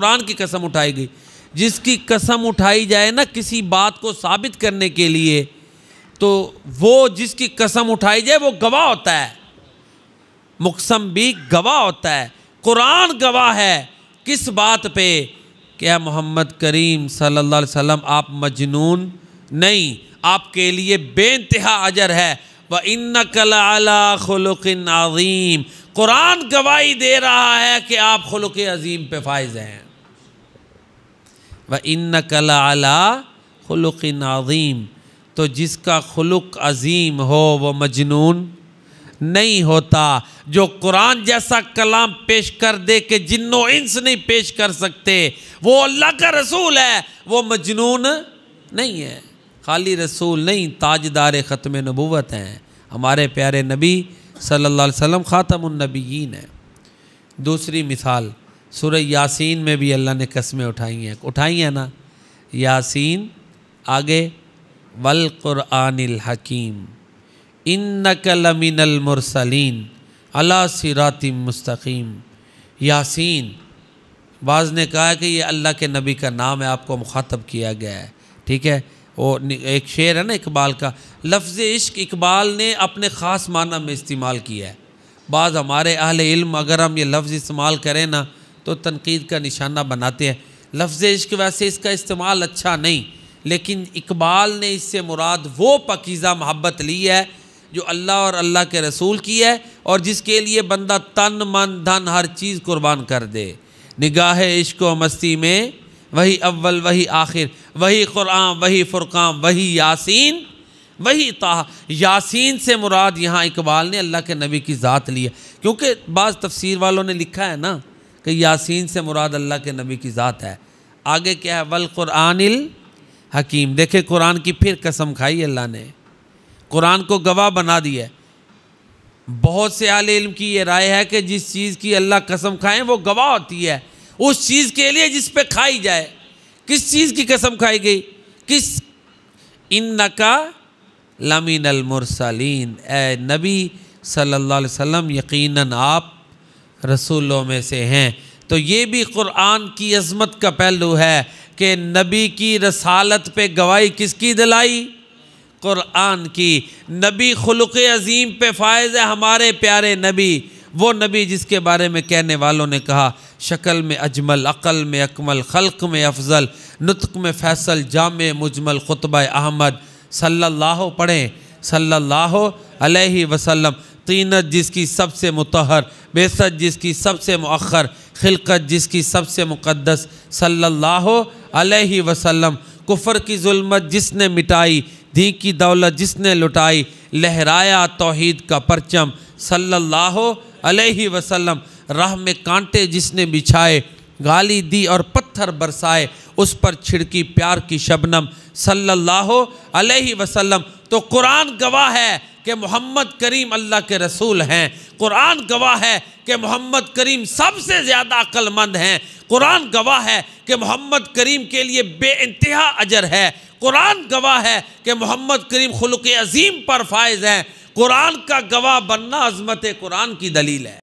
कुरान की कसम उठाई गई। जिसकी कसम उठाई जाए ना किसी बात को साबित करने के लिए तो वो जिसकी कसम उठाई जाए, वो गवाह होता है। मुकसम भी गवाह होता है। कुरान गवाह है। किस बात पे? क्या मोहम्मद करीम सल्लल्लाहु अलैहि वसल्लम, आप मजनून नहीं, आपके लिए बेनतहा अजर है। व इन कला खलुकिन अजीम। कुरान गवाही दे रहा है कि आप खलुक अजीम पे फायज हैं। व इन कला खलुकिन अजीम। तो जिसका खलुक अजीम हो, वो मजनून नहीं होता, जो कुरान जैसा कलाम पेश कर दे के जिन्नो इंस नहीं पेश कर सकते, वो अल्लाह का रसूल है, वो मजनून नहीं है। खाली रसूल नहीं, ताजदार ख़त्म नबूवत हैं। हमारे प्यारे नबी सल्लल्लाहु अलैहि वसल्लम ख़ातमुन्नबीयीन है। दूसरी मिसाल सूर यासीन में भी अल्लाह ने कस्में उठाई हैं। उठाई हैं ना? यासीन, आगे, वल क़ुरानिल हकीम। इन नकलमिनल मुरसलीन, अला सिरातिम मुस्तकीम। यासीन, बाज़ ने कहा कि ये अल्लाह के नबी का नाम है, आपको मुखातब किया गया है। ठीक है? वो एक शेर है ना इकबाल का? लफ्ज़ इश्क इकबाल ने अपने ख़ास माना में इस्तेमाल किया है। बाज़ हमारे अहल इल्म, अगर हम ये लफ्ज़ इस्तेमाल करें ना तो तनकीद का निशाना बनाते हैं। लफ्ज़ इश्क वैसे इसका इस्तेमाल अच्छा नहीं, लेकिन इकबाल ने इससे मुराद वो पकीज़ा मोहब्बत ली है जो अल्लाह और अल्लाह के रसूल की है और जिसके लिए बंदा तन मन धन हर चीज़ कुर्बान कर दे। निगाह इश्क व मस्ती में वही अव्वल, वही आखिर, वही क़ुरान, वही फ़ुरक़ान, वही यासीन, वही ताह। यासीन से मुराद यहाँ इकबाल ने अल्लाह के नबी की ज़ात ली है। क्योंकि बाज़ तफसीर वालों ने लिखा है ना कि यासीन से मुराद अल्लाह के नबी की ज़ात है। आगे क्या है? वल क़ुरानिल हकीम। देखे कुरान की फिर कसम खाई अल्लाह ने। कुरान को गवाह बना दिया बहुत से आल इल्म की ये राय है कि जिस चीज़ की अल्लाह कसम खाएँ, वो गवाह होती है। उस चीज़ के लिए जिस पे खाई जाए। किस चीज़ की कसम खाई गई? किस? इन नका लमीन अलमुरसलीन ए नबी सल्लल्लाहु अलैहि वसल्लम, यकीनन आप रसूलों में से हैं। तो ये भी क़ुरान की अज़मत का पहलू है कि नबी की रसालत पे गवाही किसकी दिलाई? क़ुरान की। नबी खुलुक अज़ीम पे फ़ायज़ है हमारे प्यारे नबी। वो नबी जिसके बारे में कहने वालों ने कहा, शक्ल में अजमल, अक़ल में अकमल, खल्क में अफजल, नुतक में फ़ैसल, जाम मुजमल ख़ुतब अहमद। सल्लल्लाहु पढ़ें। सल्लल्लाहु अलैहि तीनत जिसकी सबसे मुतहर, बेसत जिसकी सबसे मअखर खिलकत जिसकी सबसे मुक़दस सल्लल्लाहु अलैहि वसल्लम, कुफर की जुल्मत जिसने मिटाई दी की दौलत जिसने लुटाई, लहराया तोहीद का परचम सल्लल्लाहु अलैहि वसल्लम, राह में कांटे जिसने बिछाए, गाली दी और पत्थर बरसाए, उस पर छिड़की प्यार की शबनम सल्लल्लाहु अलैहि वसल्लम। तो कुरान गवाह है कि मोहम्मद करीम अल्लाह के रसूल हैं। कुरान गवाह है कि मोहम्मद करीम सबसे ज़्यादा अक्लमंद हैं। कुरान गवाह है कि मोहम्मद करीम के लिए बेानतहा अजर है। कुरान गवाह है कि मोहम्मद करीम खुलक अजीम पर फायज हैं। कुरान का गवाह बनना अजमत कुरान की दलील है।